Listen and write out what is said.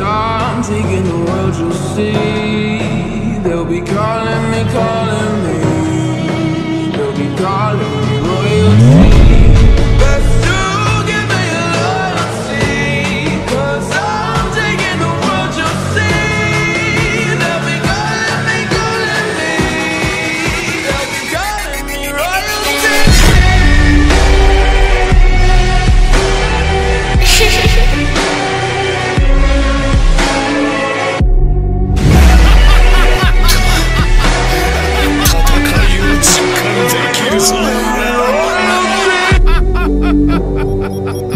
I'm taking the world, you'll see. They'll be calling me, calling me. They'll be calling me royalty. Ha ha ha ha!